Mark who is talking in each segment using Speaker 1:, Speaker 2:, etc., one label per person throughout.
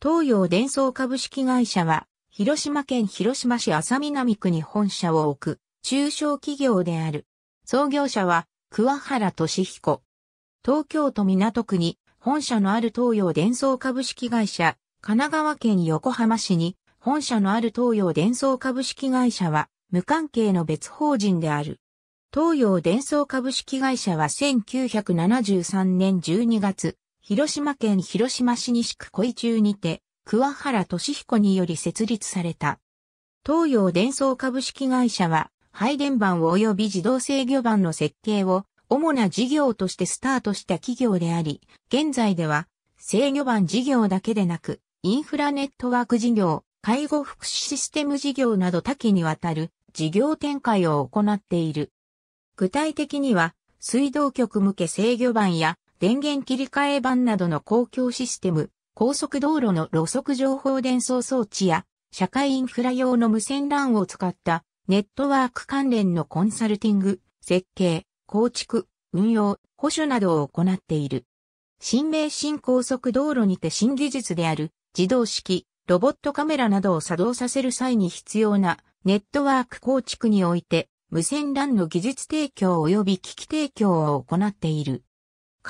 Speaker 1: 東洋伝送株式会社は、広島県広島市浅南区に本社を置く中小企業である。創業者は桑原俊彦。東京都港区に本社のある東洋伝送株式会社、神奈川県横浜市に本社のある東洋伝送株式会社は無関係の別法人である。東洋伝送株式会社は1973年12月、広島県広島市西区小井中にて、桑原俊彦により設立された。東洋伝送株式会社は、配電盤及び自動制御盤の設計を主な事業としてスタートした企業であり、現在では制御盤事業だけでなく、インフラネットワーク事業、介護福祉システム事業など多岐にわたる事業展開を行っている。具体的には、水道局向け制御盤や電源切り替え盤などの公共システム、高速道路の路側情報伝送装置や、社会インフラ用の無線 LAN を使ったネットワーク関連のコンサルティング、設計、構築、運用、保守などを行っている。新名新高速道路にて新技術である自動式、ロボットカメラなどを作動させる際に必要なネットワーク構築において無線 LAN の技術提供及び機器提供を行っている。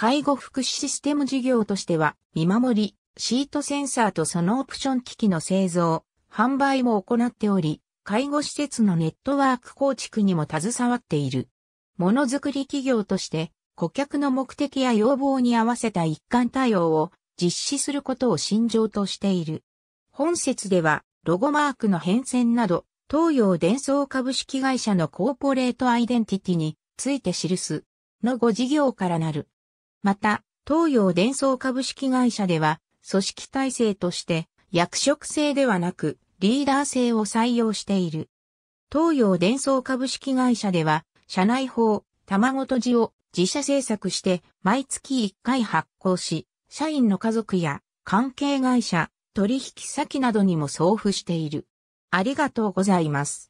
Speaker 1: 介護福祉システム事業としては、見守り、シートセンサーとそのオプション機器の製造、販売も行っており、介護施設のネットワーク構築にも携わっている。ものづくり企業として、顧客の目的や要望に合わせた一貫対応を実施することを信条としている。本節では、ロゴマークの変遷など、東洋伝送株式会社のコーポレートアイデンティティについて記すのご事業からなる。また、東洋伝送株式会社では組織体制として役職制ではなくリーダー制を採用している。東洋伝送株式会社では社内法、卵とじを自社制作して毎月1回発行し、社員の家族や関係会社、取引先などにも送付している。ありがとうございます。